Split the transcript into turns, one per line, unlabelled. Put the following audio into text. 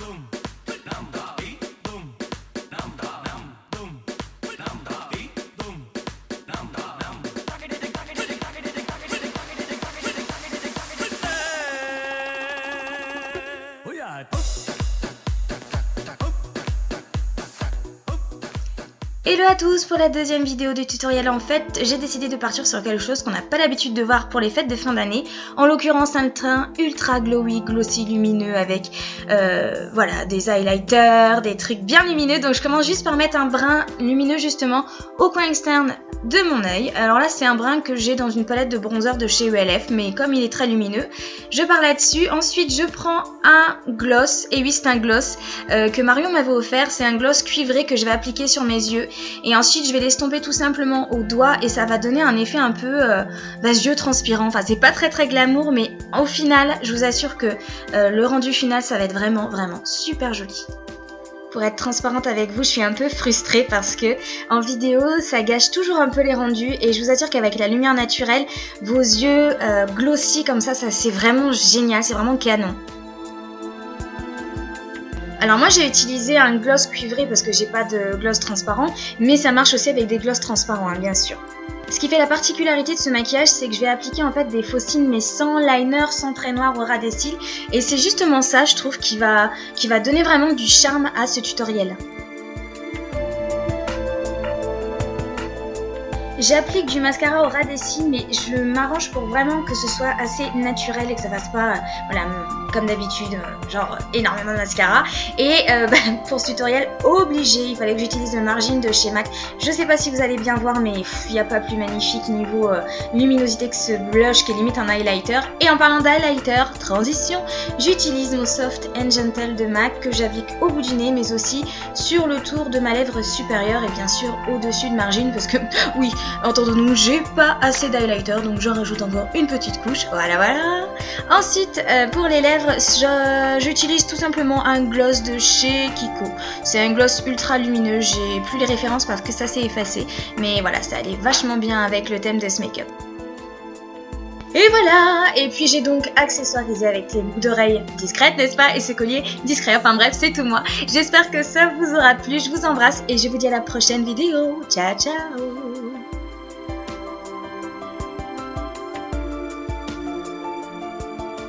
Oh, Pop. Hello à tous pour la deuxième vidéo du tutoriel. En fait j'ai décidé de partir sur quelque chose qu'on n'a pas l'habitude de voir pour les fêtes de fin d'année. En l'occurrence un train ultra glowy, glossy, lumineux avec euh, voilà des highlighters, des trucs bien lumineux. Donc je commence juste par mettre un brin lumineux justement au coin externe de mon œil. Alors là c'est un brin que j'ai dans une palette de bronzer de chez ULF mais comme il est très lumineux je pars là-dessus. Ensuite je prends un gloss. Et oui c'est un gloss euh, que Marion m'avait offert. C'est un gloss cuivré que je vais appliquer sur mes yeux et ensuite, je vais l'estomper tout simplement au doigt et ça va donner un effet un peu euh, bah, yeux transpirants. Enfin, c'est pas très très glamour, mais au final, je vous assure que euh, le rendu final, ça va être vraiment vraiment super joli. Pour être transparente avec vous, je suis un peu frustrée parce que en vidéo, ça gâche toujours un peu les rendus et je vous assure qu'avec la lumière naturelle, vos yeux euh, glossy comme ça, ça c'est vraiment génial, c'est vraiment canon. Alors moi j'ai utilisé un gloss cuivré parce que j'ai pas de gloss transparent, mais ça marche aussi avec des gloss transparents hein, bien sûr. Ce qui fait la particularité de ce maquillage, c'est que je vais appliquer en fait des faux mais sans liner, sans trait noir au ras des cils. Et c'est justement ça, je trouve, qui va donner vraiment du charme à ce tutoriel. J'applique du mascara au ras des cils, mais je m'arrange pour vraiment que ce soit assez naturel et que ça fasse pas, voilà, comme d'habitude, euh, genre énormément de mascara. Et euh, bah, pour ce tutoriel, obligé, il fallait que j'utilise le margin de chez MAC. Je sais pas si vous allez bien voir, mais il n'y a pas plus magnifique niveau euh, luminosité que ce blush qui est limite un highlighter. Et en parlant d'highlighter, transition, j'utilise mon Soft and Gentle de MAC que j'applique au bout du nez, mais aussi sur le tour de ma lèvre supérieure et bien sûr au-dessus de margin, parce que oui, entendons-nous, j'ai pas assez d'highlighter, donc j'en rajoute encore une petite couche. Voilà, voilà. Ensuite, pour les lèvres, j'utilise tout simplement un gloss de chez Kiko. C'est un gloss ultra lumineux, j'ai plus les références parce que ça s'est effacé. Mais voilà, ça allait vachement bien avec le thème de ce make-up. Et voilà Et puis j'ai donc accessoirisé avec les boucles d'oreilles discrètes, n'est-ce pas Et ce collier discret, enfin bref, c'est tout moi. J'espère que ça vous aura plu, je vous embrasse et je vous dis à la prochaine vidéo. Ciao, ciao